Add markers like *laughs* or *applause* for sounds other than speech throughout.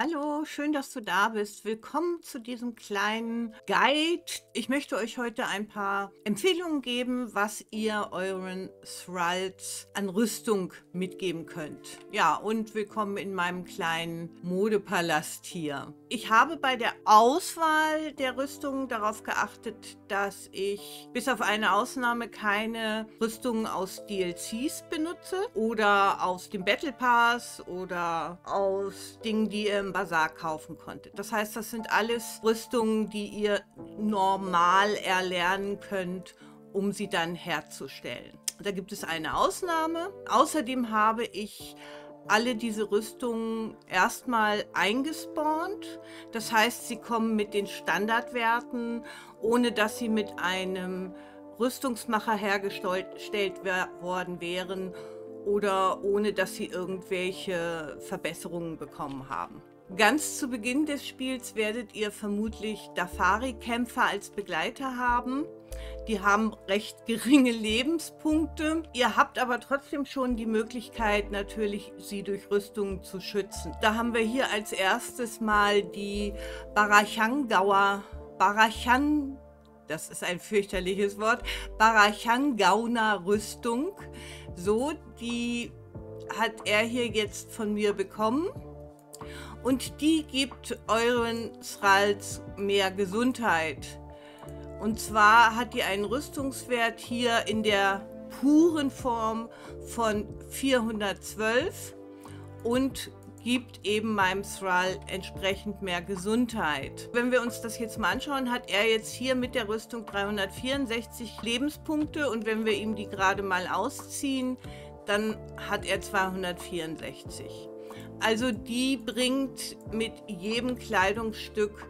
Hallo, schön, dass du da bist. Willkommen zu diesem kleinen Guide. Ich möchte euch heute ein paar Empfehlungen geben, was ihr euren Thralls an Rüstung mitgeben könnt. Ja, und willkommen in meinem kleinen Modepalast hier. Ich habe bei der Auswahl der Rüstungen darauf geachtet, dass ich bis auf eine Ausnahme keine Rüstungen aus DLCs benutze oder aus dem Battle Pass oder aus Dingen, die ihr im Bazar kaufen konntet. Das heißt, das sind alles Rüstungen, die ihr normal erlernen könnt, um sie dann herzustellen. Da gibt es eine Ausnahme. Außerdem habe ich alle diese Rüstungen erstmal eingespawnt. Das heißt, sie kommen mit den Standardwerten, ohne dass sie mit einem Rüstungsmacher hergestellt worden wären oder ohne dass sie irgendwelche Verbesserungen bekommen haben. Ganz zu Beginn des Spiels werdet ihr vermutlich Dafari-Kämpfer als Begleiter haben. Die haben recht geringe Lebenspunkte. Ihr habt aber trotzdem schon die Möglichkeit, natürlich sie durch Rüstungen zu schützen. Da haben wir hier als erstes mal die Barachangauer, Barachan, das ist ein fürchterliches Wort, Barachangauner Rüstung. So, die hat er hier jetzt von mir bekommen und die gibt euren Thralls mehr Gesundheit. Und zwar hat die einen Rüstungswert hier in der puren Form von 412 und gibt eben meinem Thrall entsprechend mehr Gesundheit. Wenn wir uns das jetzt mal anschauen, hat er jetzt hier mit der Rüstung 364 Lebenspunkte und wenn wir ihm die gerade mal ausziehen, dann hat er 264. Also die bringt mit jedem Kleidungsstück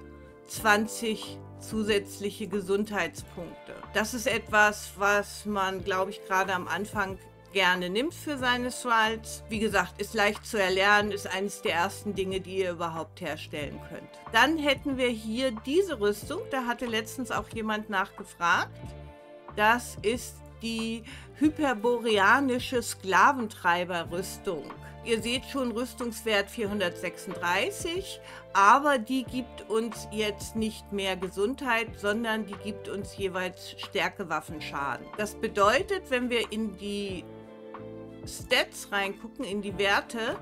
20 zusätzliche Gesundheitspunkte. Das ist etwas, was man, glaube ich, gerade am Anfang gerne nimmt für seine Thralls. Wie gesagt, ist leicht zu erlernen, ist eines der ersten Dinge, die ihr überhaupt herstellen könnt. Dann hätten wir hier diese Rüstung, da hatte letztens auch jemand nachgefragt. Das ist die hyperboreanische Sklaventreiberrüstung. Ihr seht schon Rüstungswert 436, aber die gibt uns jetzt nicht mehr Gesundheit, sondern die gibt uns jeweils Stärkewaffenschaden. Das bedeutet, wenn wir in die Stats reingucken, in die Werte,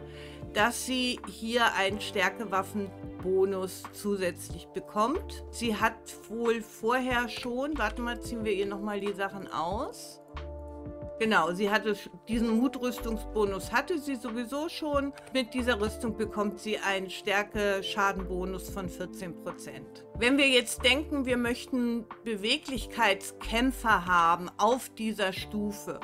dass sie hier einen Stärkewaffenbonus zusätzlich bekommt. Sie hat wohl vorher schon, warte mal, ziehen wir ihr nochmal die Sachen aus. Genau, sie hatte diesen Mutrüstungsbonus hatte sie sowieso schon. Mit dieser Rüstung bekommt sie einen Stärke-Schadenbonus von 14%. Wenn wir jetzt denken, wir möchten Beweglichkeitskämpfer haben auf dieser Stufe,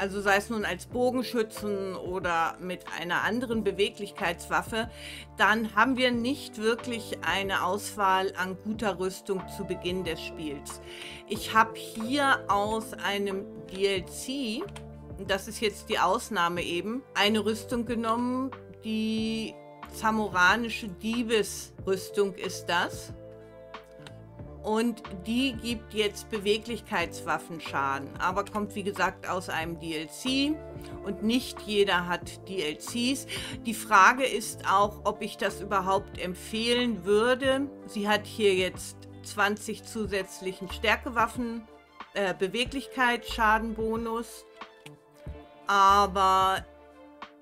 also sei es nun als Bogenschützen oder mit einer anderen Beweglichkeitswaffe, dann haben wir nicht wirklich eine Auswahl an guter Rüstung zu Beginn des Spiels. Ich habe hier aus einem DLC, das ist jetzt die Ausnahme eben, eine Rüstung genommen, die zamoranische Diebesrüstung ist das. Und die gibt jetzt Beweglichkeitswaffenschaden, aber kommt wie gesagt aus einem DLC und nicht jeder hat DLCs. Die Frage ist auch, ob ich das überhaupt empfehlen würde. Sie hat hier jetzt 20 zusätzlichen Stärkewaffen, äh, Beweglichkeitsschadenbonus. Aber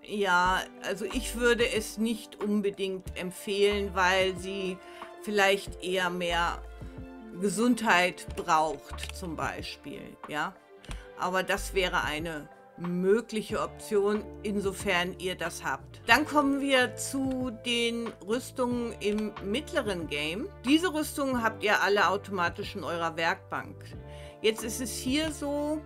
ja, also ich würde es nicht unbedingt empfehlen, weil sie vielleicht eher mehr Gesundheit braucht zum Beispiel, ja. Aber das wäre eine mögliche Option, insofern ihr das habt. Dann kommen wir zu den Rüstungen im mittleren Game. Diese Rüstungen habt ihr alle automatisch in eurer Werkbank. Jetzt ist es hier so,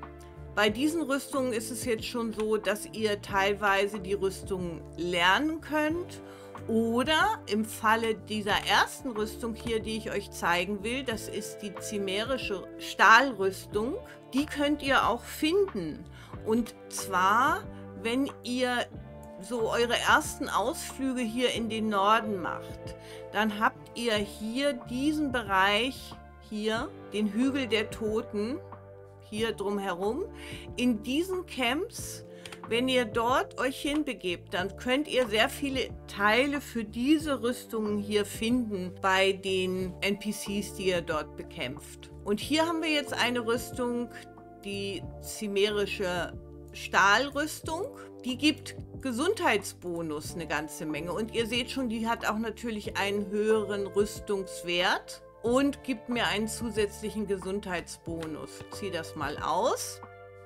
bei diesen Rüstungen ist es jetzt schon so, dass ihr teilweise die Rüstung lernen könnt oder im Falle dieser ersten Rüstung hier, die ich euch zeigen will, das ist die chimärische Stahlrüstung, die könnt ihr auch finden. Und zwar, wenn ihr so eure ersten Ausflüge hier in den Norden macht, dann habt ihr hier diesen Bereich hier, den Hügel der Toten, hier drumherum. In diesen Camps Wenn ihr dort euch hinbegebt, dann könnt ihr sehr viele Teile für diese Rüstungen hier finden bei den NPCs, die ihr dort bekämpft. Und hier haben wir jetzt eine Rüstung, die chimärische Stahlrüstung. Die gibt Gesundheitsbonus eine ganze Menge. Und ihr seht schon, die hat auch natürlich einen höheren Rüstungswert und gibt mir einen zusätzlichen Gesundheitsbonus. Ich ziehe das mal aus.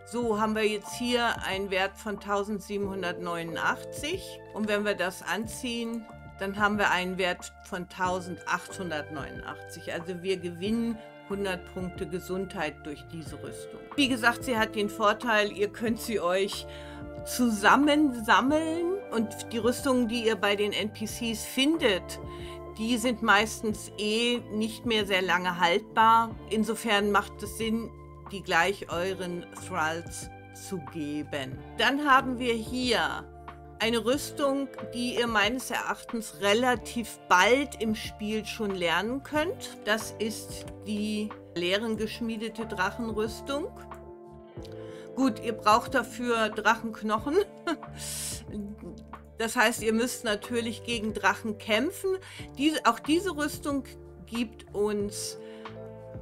So haben wir jetzt hier einen Wert von 1789 und wenn wir das anziehen, dann haben wir einen Wert von 1889. Also wir gewinnen 100 Punkte Gesundheit durch diese Rüstung. Wie gesagt, sie hat den Vorteil, ihr könnt sie euch zusammensammeln und die Rüstungen, die ihr bei den NPCs findet, die sind meistens eh nicht mehr sehr lange haltbar. Insofern macht es Sinn, die gleich euren Thralls zu geben. Dann haben wir hier eine Rüstung, die ihr meines Erachtens relativ bald im Spiel schon lernen könnt. Das ist die leeren geschmiedete Drachenrüstung. Gut, ihr braucht dafür Drachenknochen. Das heißt, ihr müsst natürlich gegen Drachen kämpfen. Diese, auch diese Rüstung gibt uns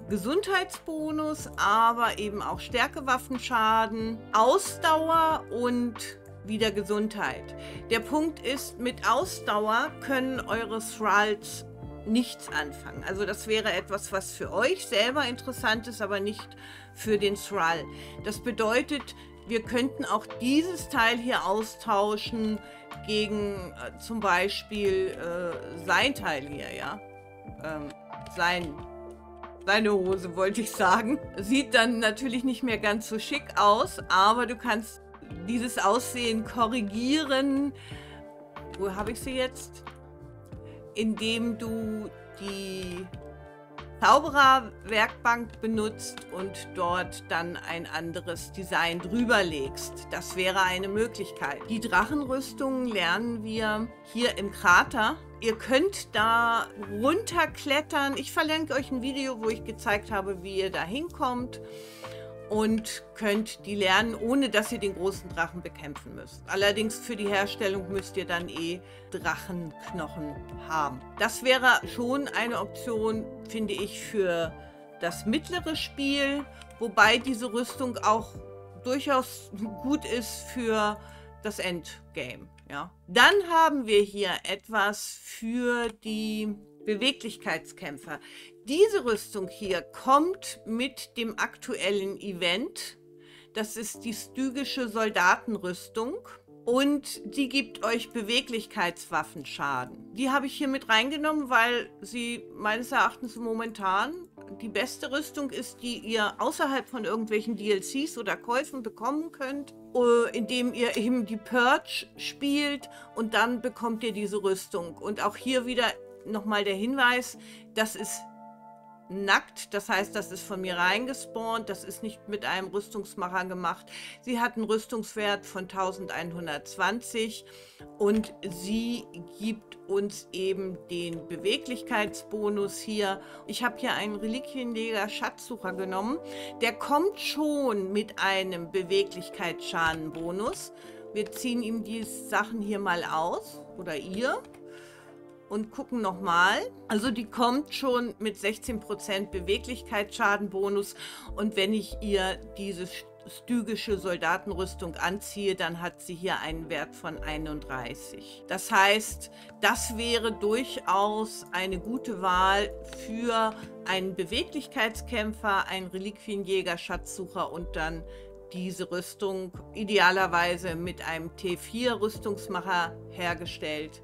Gesundheitsbonus, aber eben auch Stärkewaffenschaden, Ausdauer und wieder Gesundheit. Der Punkt ist, mit Ausdauer können eure Thralls nichts anfangen. Also das wäre etwas, was für euch selber interessant ist, aber nicht für den Thrall. Das bedeutet, wir könnten auch dieses Teil hier austauschen gegen äh, zum Beispiel äh, sein Teil hier, ja. Ähm, sein seine Hose, wollte ich sagen. Sieht dann natürlich nicht mehr ganz so schick aus, aber du kannst dieses Aussehen korrigieren. Wo habe ich sie jetzt? Indem du die Zaubererwerkbank benutzt und dort dann ein anderes Design drüber legst. Das wäre eine Möglichkeit. Die Drachenrüstungen lernen wir hier im Krater. Ihr könnt da runterklettern. Ich verlinke euch ein Video, wo ich gezeigt habe, wie ihr da hinkommt und könnt die lernen, ohne dass ihr den großen Drachen bekämpfen müsst. Allerdings für die Herstellung müsst ihr dann eh Drachenknochen haben. Das wäre schon eine Option, finde ich, für das mittlere Spiel, wobei diese Rüstung auch durchaus gut ist für das Endgame. Ja. Dann haben wir hier etwas für die Beweglichkeitskämpfer. Diese Rüstung hier kommt mit dem aktuellen Event. Das ist die stygische Soldatenrüstung. Und die gibt euch Beweglichkeitswaffenschaden. Die habe ich hier mit reingenommen, weil sie meines Erachtens momentan die beste Rüstung ist, die ihr außerhalb von irgendwelchen DLCs oder Käufen bekommen könnt, äh, indem ihr eben die Purge spielt und dann bekommt ihr diese Rüstung. Und auch hier wieder nochmal der Hinweis, das ist nackt. Das heißt, das ist von mir reingespawnt. Das ist nicht mit einem Rüstungsmacher gemacht. Sie hat einen Rüstungswert von 1120 und sie gibt uns eben den Beweglichkeitsbonus hier. Ich habe hier einen Reliquienleger Schatzsucher genommen. Der kommt schon mit einem Beweglichkeitsschadenbonus. Wir ziehen ihm die Sachen hier mal aus oder ihr und gucken nochmal. Also die kommt schon mit 16% Beweglichkeitsschadenbonus und wenn ich ihr diese stygische Soldatenrüstung anziehe, dann hat sie hier einen Wert von 31. Das heißt, das wäre durchaus eine gute Wahl für einen Beweglichkeitskämpfer, einen Reliquienjäger, Schatzsucher und dann diese Rüstung idealerweise mit einem T4 Rüstungsmacher hergestellt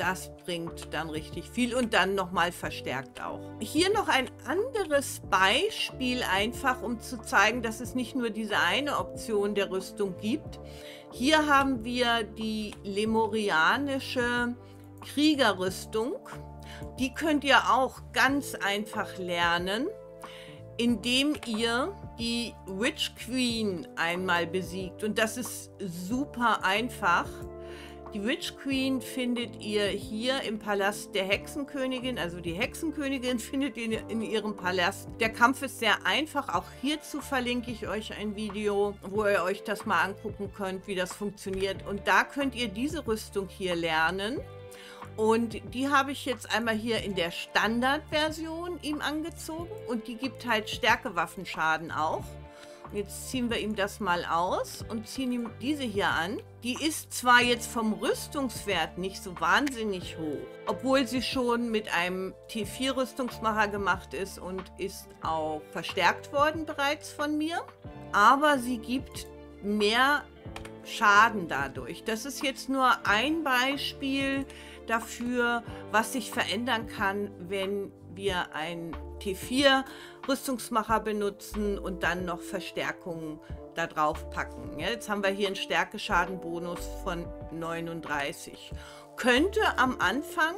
das bringt dann richtig viel und dann nochmal verstärkt auch. Hier noch ein anderes Beispiel einfach, um zu zeigen, dass es nicht nur diese eine Option der Rüstung gibt. Hier haben wir die lemurianische Kriegerrüstung. Die könnt ihr auch ganz einfach lernen, indem ihr die Witch Queen einmal besiegt. Und das ist super einfach. Die Witch Queen findet ihr hier im Palast der Hexenkönigin. Also die Hexenkönigin *laughs* findet ihr in ihrem Palast. Der Kampf ist sehr einfach. Auch hierzu verlinke ich euch ein Video, wo ihr euch das mal angucken könnt, wie das funktioniert. Und da könnt ihr diese Rüstung hier lernen. Und die habe ich jetzt einmal hier in der Standardversion ihm angezogen. Und die gibt halt Stärkewaffenschaden auch. Jetzt ziehen wir ihm das mal aus und ziehen ihm diese hier an. Die ist zwar jetzt vom Rüstungswert nicht so wahnsinnig hoch, obwohl sie schon mit einem T4-Rüstungsmacher gemacht ist und ist auch verstärkt worden bereits von mir. Aber sie gibt mehr Schaden dadurch. Das ist jetzt nur ein Beispiel dafür, was sich verändern kann, wenn wir ein T4 Rüstungsmacher benutzen und dann noch Verstärkungen da drauf packen. Ja, jetzt haben wir hier einen Stärkeschadenbonus von 39. Könnte am Anfang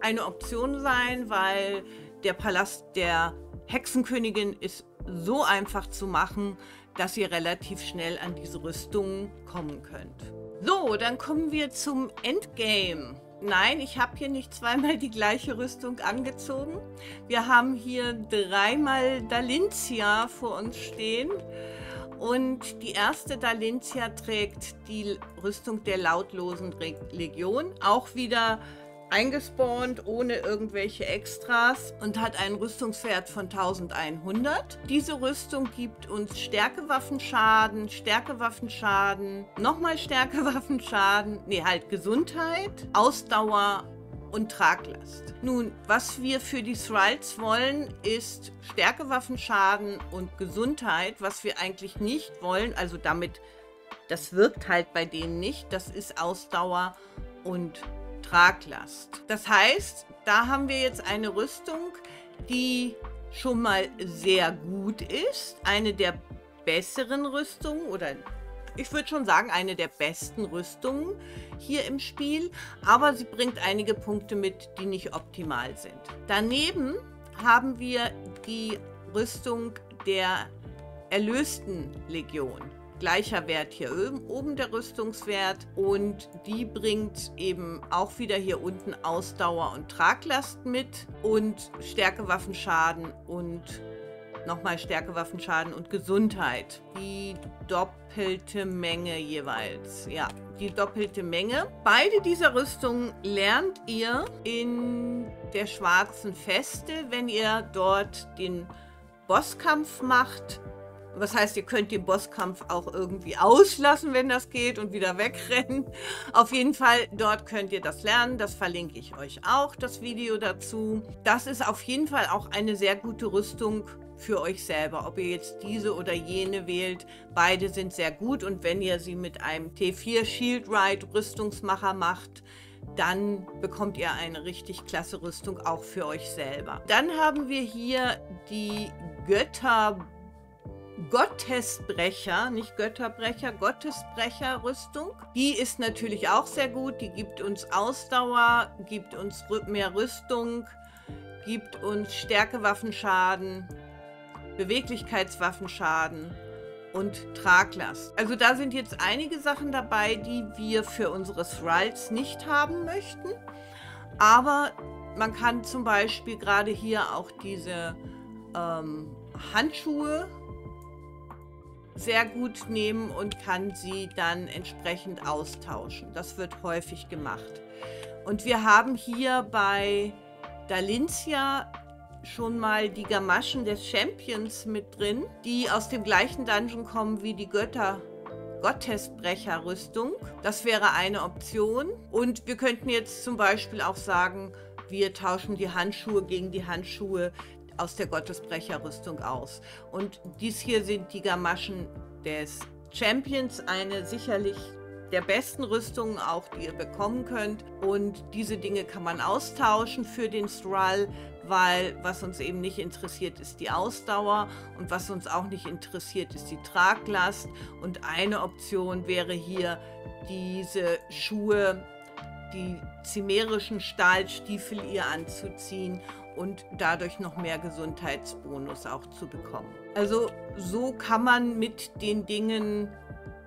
eine Option sein, weil der Palast der Hexenkönigin ist so einfach zu machen, dass ihr relativ schnell an diese Rüstungen kommen könnt. So, dann kommen wir zum Endgame. Nein, ich habe hier nicht zweimal die gleiche Rüstung angezogen. Wir haben hier dreimal Dalintia vor uns stehen. Und die erste Dalintia trägt die Rüstung der lautlosen Legion. Auch wieder eingespawnt ohne irgendwelche Extras und hat einen Rüstungswert von 1100. Diese Rüstung gibt uns Stärkewaffenschaden, Stärkewaffenschaden, nochmal Stärkewaffenschaden, nee, halt Gesundheit, Ausdauer und Traglast. Nun, was wir für die Thralls wollen, ist Stärkewaffenschaden und Gesundheit, was wir eigentlich nicht wollen, also damit, das wirkt halt bei denen nicht, das ist Ausdauer und Traglast. Das heißt, da haben wir jetzt eine Rüstung, die schon mal sehr gut ist. Eine der besseren Rüstungen oder ich würde schon sagen, eine der besten Rüstungen hier im Spiel. Aber sie bringt einige Punkte mit, die nicht optimal sind. Daneben haben wir die Rüstung der erlösten Legion gleicher Wert hier oben der Rüstungswert und die bringt eben auch wieder hier unten Ausdauer und Traglast mit und Stärkewaffenschaden und nochmal Stärkewaffenschaden und Gesundheit. Die doppelte Menge jeweils. Ja, die doppelte Menge. Beide dieser Rüstungen lernt ihr in der schwarzen Feste, wenn ihr dort den Bosskampf macht was heißt, ihr könnt den Bosskampf auch irgendwie auslassen, wenn das geht und wieder wegrennen. Auf jeden Fall, dort könnt ihr das lernen. Das verlinke ich euch auch, das Video dazu. Das ist auf jeden Fall auch eine sehr gute Rüstung für euch selber. Ob ihr jetzt diese oder jene wählt, beide sind sehr gut. Und wenn ihr sie mit einem T4 Shield Ride Rüstungsmacher macht, dann bekommt ihr eine richtig klasse Rüstung auch für euch selber. Dann haben wir hier die Götter Gottesbrecher, nicht Götterbrecher, Gottesbrecher-Rüstung. Die ist natürlich auch sehr gut. Die gibt uns Ausdauer, gibt uns mehr Rüstung, gibt uns Stärkewaffenschaden, Beweglichkeitswaffenschaden und Traglast. Also da sind jetzt einige Sachen dabei, die wir für unsere Thralls nicht haben möchten. Aber man kann zum Beispiel gerade hier auch diese ähm, Handschuhe sehr gut nehmen und kann sie dann entsprechend austauschen. Das wird häufig gemacht. Und wir haben hier bei Dalincia schon mal die Gamaschen des Champions mit drin, die aus dem gleichen Dungeon kommen wie die Götter Gottesbrecher-Rüstung. Das wäre eine Option. Und wir könnten jetzt zum Beispiel auch sagen, wir tauschen die Handschuhe gegen die Handschuhe aus der Gottesbrecherrüstung aus. Und dies hier sind die Gamaschen des Champions, eine sicherlich der besten Rüstungen auch, die ihr bekommen könnt. Und diese Dinge kann man austauschen für den Thrall, weil was uns eben nicht interessiert, ist die Ausdauer und was uns auch nicht interessiert, ist die Traglast. Und eine Option wäre hier diese Schuhe, die chimerischen Stahlstiefel ihr anzuziehen und dadurch noch mehr Gesundheitsbonus auch zu bekommen. Also so kann man mit den Dingen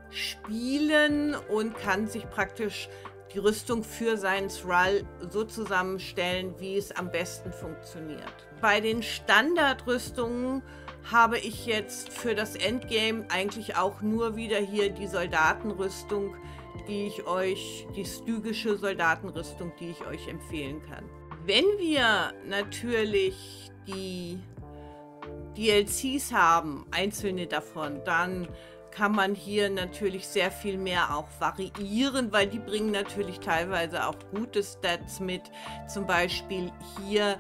spielen und kann sich praktisch die Rüstung für seinen Thrall so zusammenstellen, wie es am besten funktioniert. Bei den Standardrüstungen habe ich jetzt für das Endgame eigentlich auch nur wieder hier die Soldatenrüstung, die ich euch, die stygische Soldatenrüstung, die ich euch empfehlen kann. Wenn wir natürlich die DLCs haben, einzelne davon, dann kann man hier natürlich sehr viel mehr auch variieren, weil die bringen natürlich teilweise auch gute Stats mit. Zum Beispiel hier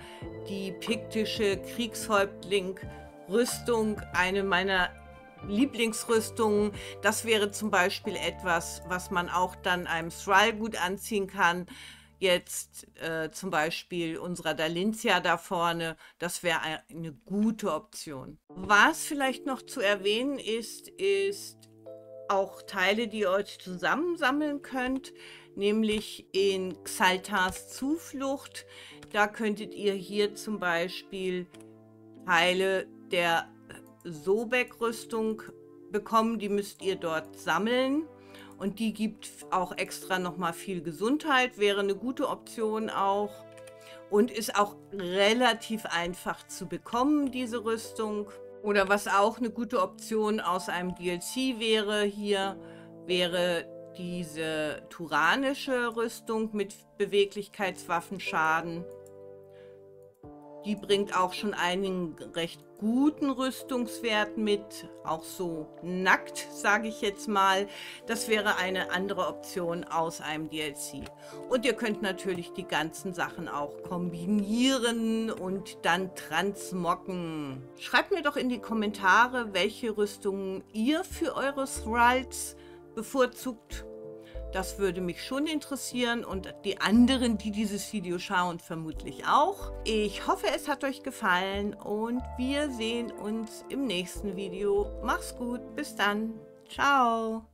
die piktische Kriegshäuptling-Rüstung, eine meiner Lieblingsrüstungen. Das wäre zum Beispiel etwas, was man auch dann einem Thrall gut anziehen kann jetzt äh, zum Beispiel unserer Dalintia da vorne, das wäre eine gute Option. Was vielleicht noch zu erwähnen ist, ist auch Teile, die ihr euch zusammensammeln könnt, nämlich in Xaltars Zuflucht. Da könntet ihr hier zum Beispiel Teile der Sobek-Rüstung bekommen, die müsst ihr dort sammeln. Und die gibt auch extra nochmal viel Gesundheit, wäre eine gute Option auch. Und ist auch relativ einfach zu bekommen, diese Rüstung. Oder was auch eine gute Option aus einem DLC wäre hier, wäre diese turanische Rüstung mit Beweglichkeitswaffenschaden. Die bringt auch schon einen recht guten Rüstungswert mit, auch so nackt, sage ich jetzt mal. Das wäre eine andere Option aus einem DLC. Und ihr könnt natürlich die ganzen Sachen auch kombinieren und dann transmocken. Schreibt mir doch in die Kommentare, welche Rüstungen ihr für eure Thralls bevorzugt das würde mich schon interessieren und die anderen, die dieses Video schauen, vermutlich auch. Ich hoffe, es hat euch gefallen und wir sehen uns im nächsten Video. Mach's gut, bis dann. Ciao.